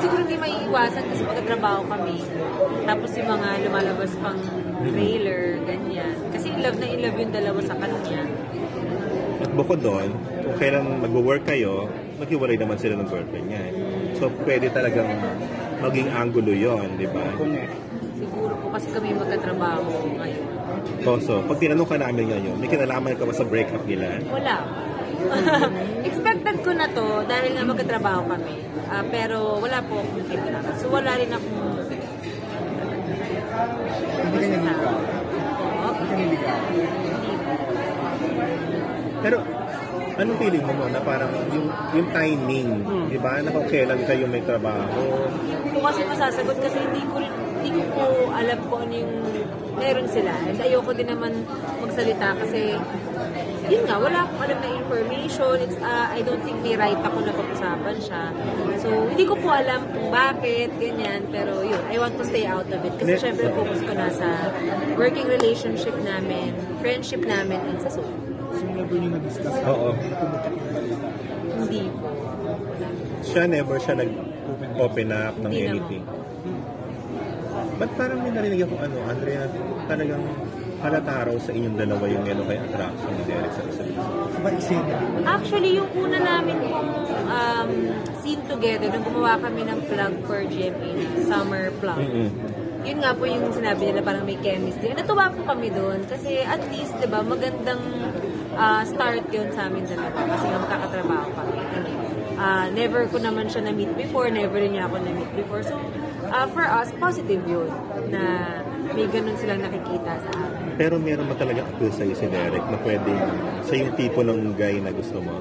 siguro hindi maiiwasan kasi magkatrabaho kami. Tapos yung mga lumalabas pang trailer, ganyan. Kasi in love na in love yung dalawa sa kanya. At bukod doon, kung kailan mag-work kayo, maghiwalay naman sila ng girlfriend niya. eh. So, pwede talagang maging angulo yon di ba? Siguro po kasi kami magkatrabaho ngayon. So, pag tinanong ka namin ngayon, may kinalaman ka ba sa breakup nila? Wala. Expected ko na to dahil nga magkatrabaho kami. Ah, pero wala po akong kinalaman. So wala rin akong... Hindi ka niligaw. Hindi ka niligaw. Pero, anong feeling mo mo na parang yung, yung timing, di ba? Na kung kailan kayo may trabaho, Hindi ko kasi masasagot kasi hindi ko hindi ko po alam kung ano yung meron sila. And ayoko din naman magsalita kasi yun nga, wala akong alam na information. It's, uh, I don't think may right ako na pag-usapan siya. So, hindi ko po alam kung bakit, ganyan. Pero yun, I want to stay out of it. Kasi Ne- syempre focus ko na sa working relationship namin, friendship namin, and sa. So, never nyo na-discuss. Oo. Hindi po. siya never siya nag-open up ng Hindi naman. Ba't parang may narinig ako ano, Andrea, talagang halata raw sa inyong dalawa yung ano kay attraction ni Derek sa isa't isa. Eksena? Actually, yung una namin pong um, scene together, nung gumawa kami ng vlog for GMA na Summer Vlog. Mm-mm. Yun nga po yung sinabi nila, parang may chemistry. Natuwa po kami doon kasi at least, di ba, magandang ah, start yun sa amin dalawa kasi nga magkakatrabaho kami. Ah, never ko naman siya na-meet before, never rin niya ako na-meet before. So, ah, for us, positive yun na may ganun silang nakikita sa amin. Pero meron ba talaga appeal sa'yo si Derek na pwedeng sa yung tipo ng guy na gusto mo?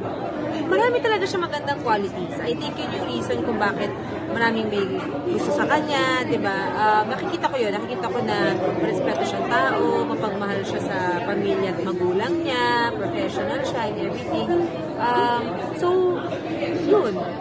marami talaga siya magandang qualities. I think yun yung reason kung bakit maraming may gusto sa kanya, di ba? Ah, nakikita ko yun. Nakikita ko na respeto siyang tao, mapagmahal siya sa pamilya at magulang niya, professional siya and everything. Um, so, yun.